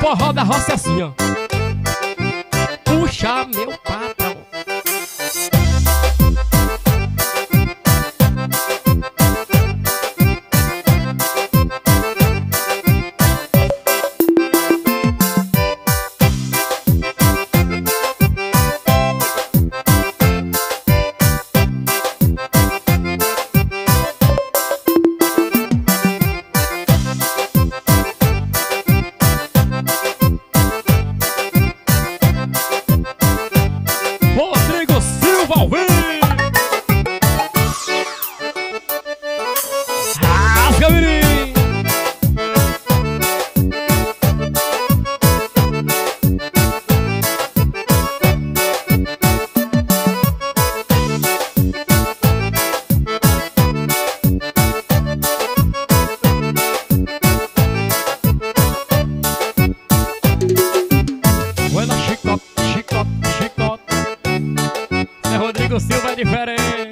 forró da roça é assim, ó. Puxa, meu Rodrigo Silva é diferente.